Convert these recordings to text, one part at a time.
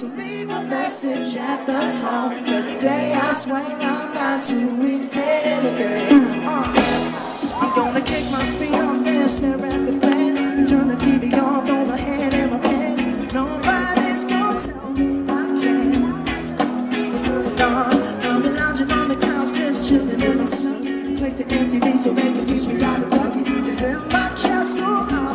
so leave a message at the tone. Cause today I swear I'm not doing anything. Uh, I'm gonna kick my feet up and stare at the fan. Turn the TV on, throw my hand in my pants. Nobody's gonna tell me I can't. Nah, I'll be lounging on the couch, just chilling in my seat. Play to MTV so they can teach me how to duck it. In my castle,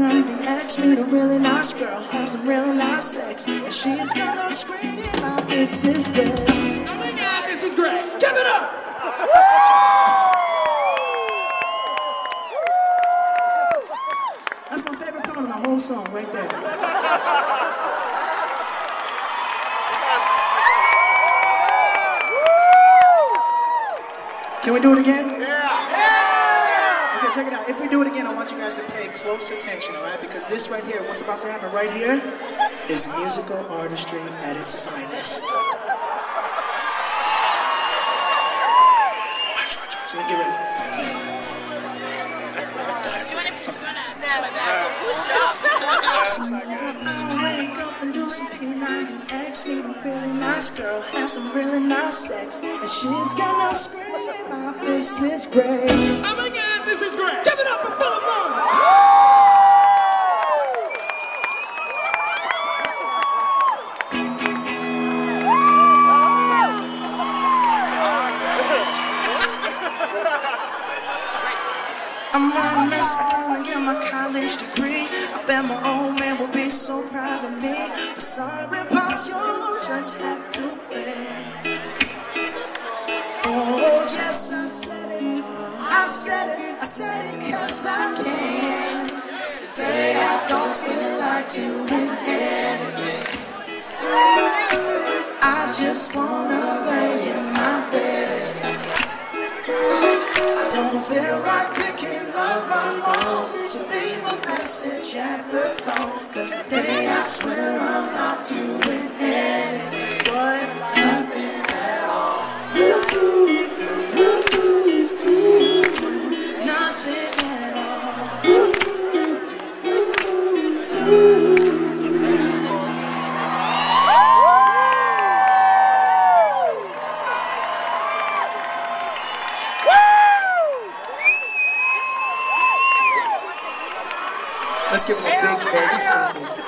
and do some P90X. A really nice girl, have some really nice sex. And she's gonna scream out, this is great. Oh my God, this is great. Give it up. That's my favorite part of the whole song right there. Can we do it again? Yeah. Check it out. If we do it again, I want you guys to pay close attention, all right? Because this right here, what's about to happen right here, is musical artistry at its finest. Watch, watch, watch. Let me get ready. Do you want to, you want to, push up? Tomorrow I'll wake up and do some P90X Meet a really nice girl, have some really nice sex And she's gonna scream out, this is great Oh my God, this is great. Give it up for Philip Morris. I'm running this around and get my college degree I bet my old man will be so proud of me But sorry, pops, you just have to wait said it, I said it cause I can. Today I don't feel like doing anything. I just wanna lay in my bed. I don't feel like picking up my phone. So leave a message at the tone. Cause today I swear I'm not doing Let's give him a big thanks.